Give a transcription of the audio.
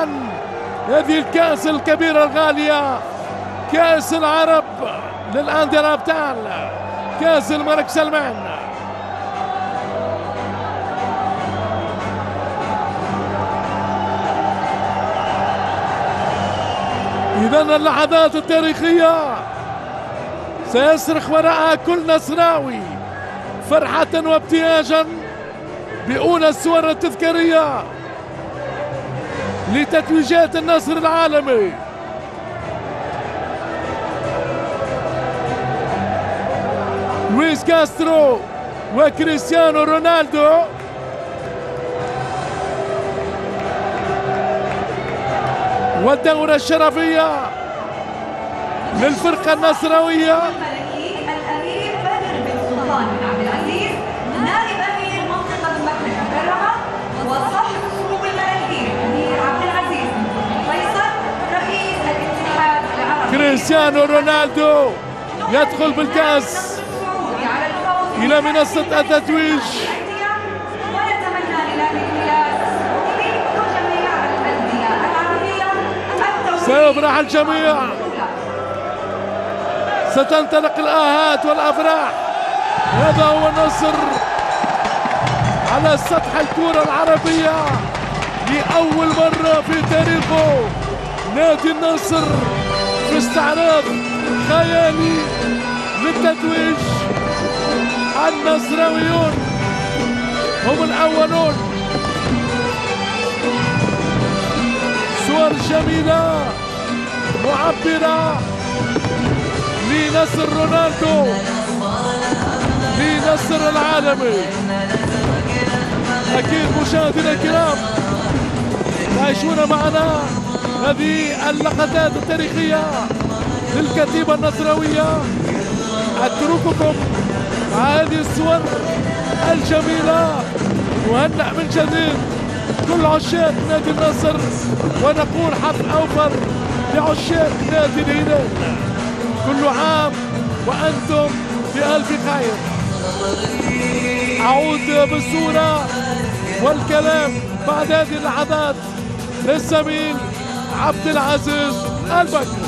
عن هذه الكأس الكبيرة الغالية كأس العرب للأندية الأبطال كأس الملك سلمان. إذا اللحظات التاريخية سيصرخ وراءها كل نصراوي فرحة وابتهاجا بأولى الصور التذكارية. لتتويجات النصر العالمي. لويس كاسترو وكريستيانو رونالدو. والدورة الشرفية للفرقة النصراوية. كريستيانو رونالدو يدخل بالكأس إلى منصة التتويج. سيفرح الجميع. ستنطلق الآهات والأفراح. هذا هو النصر على سطح الكرة العربية لأول مرة في تاريخه. نادي النصر. في استعراض خيالي للتتويج النصراويون هم الأولون. صور جميلة معبرة لنصر رونالدو لنصر العالمي. أكيد مشاهدينا الكرام تعيشون معنا. هذه اللقطات التاريخية للكتيبة النصراوية. أترككم مع هذه الصور الجميلة وهنأ من جديد كل عشاق نادي النصر ونقول حق أوفر لعشاق نادي الهلال. كل عام وأنتم بألف خير. أعود بالصورة والكلام بعد هذه اللحظات للزميل عبد العزيز البكر